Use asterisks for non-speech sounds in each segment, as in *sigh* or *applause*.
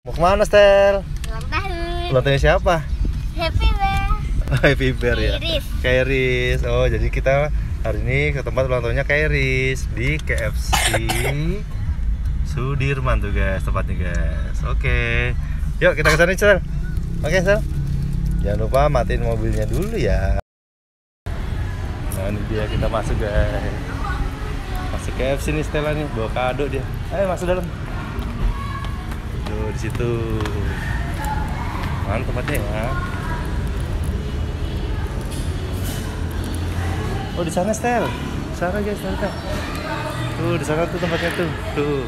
Mau ke mana, Stel? Ulang tahun. Ulang siapa? Happy birthday. Happy Bear ya? Kairis. Kairis. Oh, jadi kita hari ini ke tempat ulang tahunnya Kairis di KFC Sudirman tuh guys, tempatnya guys. Oke. Yuk kita ke sana, Stel. Oke, Stel. Jangan lupa matiin mobilnya dulu ya. Nah, ini dia kita masuk guys. Masuk KFC nih Stella nih, bawa kado dia. Ayo masuk dalam. Di situ. Mana tempatnya ya? Oh di sana Stel. Sana guys, sana. Tuh di sana tuh tempatnya tuh. Tuh.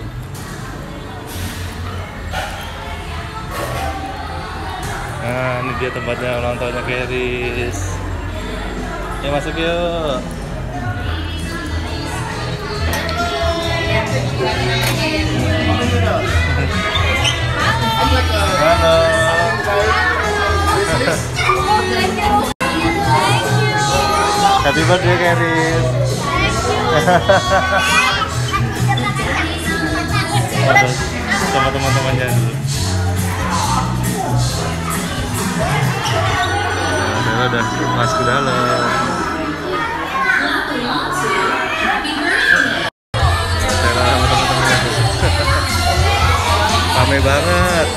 Nah, ini dia tempatnya ulang tahunnya Keris. Ya masuk yuk. Halo. Happy birthday Keris. Sama teman-temannya dulu. Nah, udah masuk ke dalam. *laughs* Rame banget.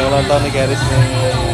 Yang nonton nih Keris nih.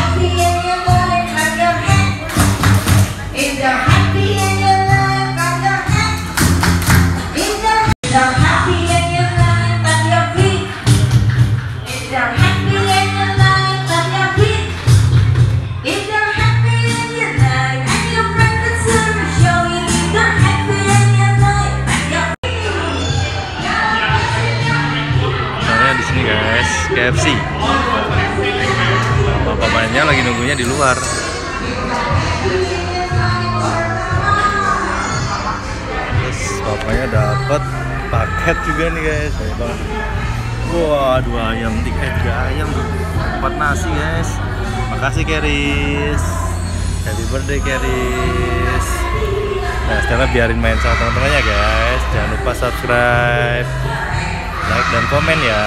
Guys, KFC. Bapak mainnya lagi nunggunya di luar. Terus bapaknya dapat paket juga nih guys, banyak banget. Wah, dua ayam, tiga, eh, tiga ayam, empat nasi guys. Makasih Keris. Happy birthday Keris. Nah, Stella biarin main sama teman-temannya guys. Jangan lupa subscribe, like dan komen ya.